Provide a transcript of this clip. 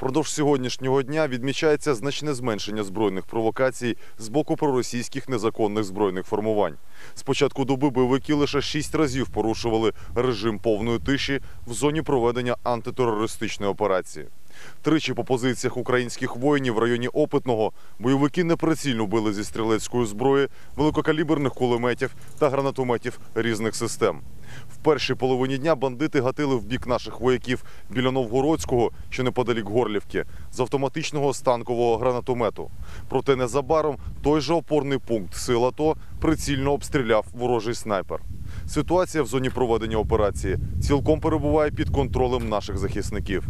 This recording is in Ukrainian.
Впродовж сьогоднішнього дня відмічається значне зменшення збройних провокацій з боку проросійських незаконних збройних формувань. З початку доби бойовики лише шість разів порушували режим повної тиші в зоні проведення антитерористичної операції. Тричі по позиціях українських воїнів в районі Опитного бойовики неприцільно били зі стрілецької зброї, великокаліберних кулеметів та гранатометів різних систем. В першій половині дня бандити гатили в бік наших вояків біля Новгородського, що неподалік Горлівки, з автоматичного станкового гранатомету. Проте незабаром той же опорний пункт сил АТО прицільно обстріляв ворожий снайпер. Ситуація в зоні проведення операції цілком перебуває під контролем наших захисників.